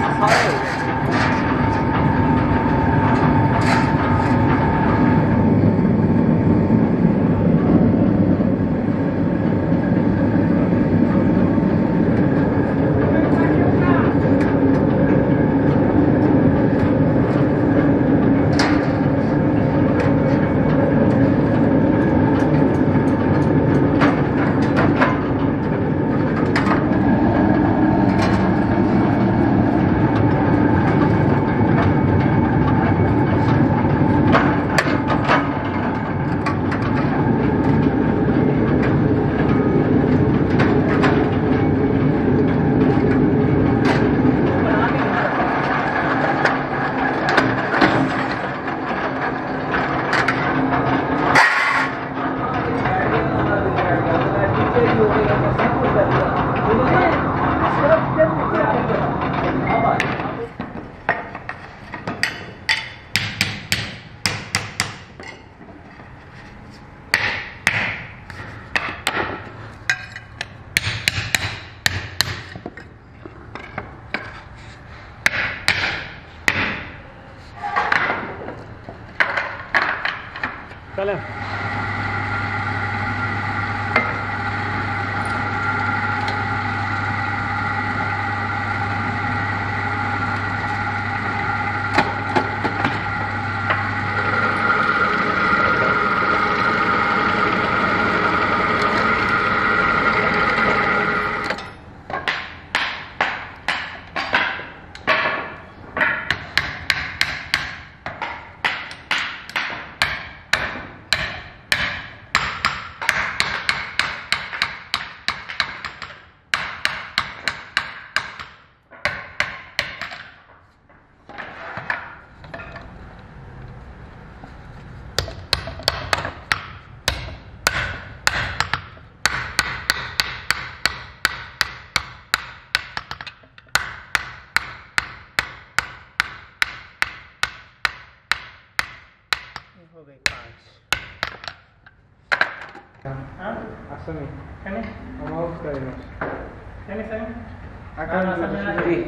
Hallelujah. चलें। Akan Ah,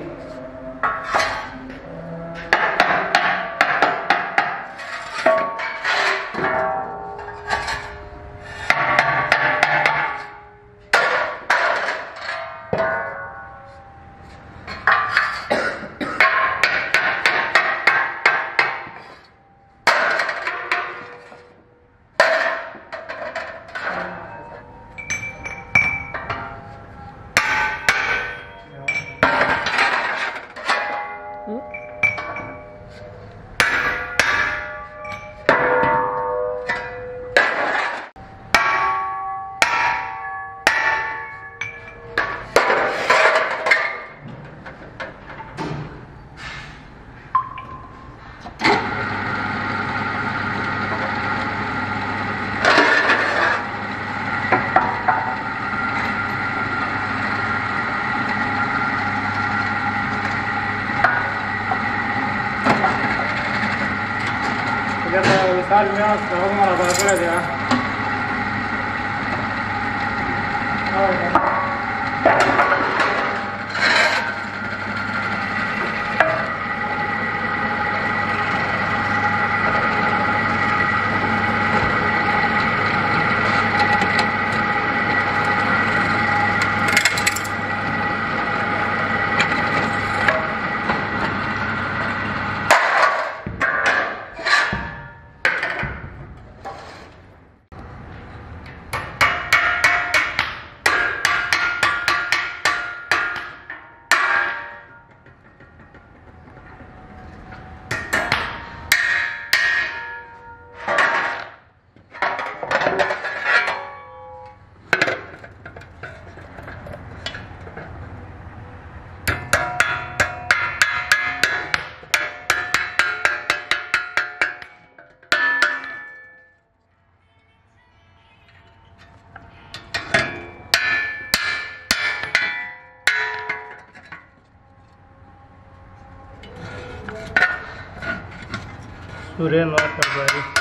在里面找我们老板出来点。啊。सुरेंद्र फरवरी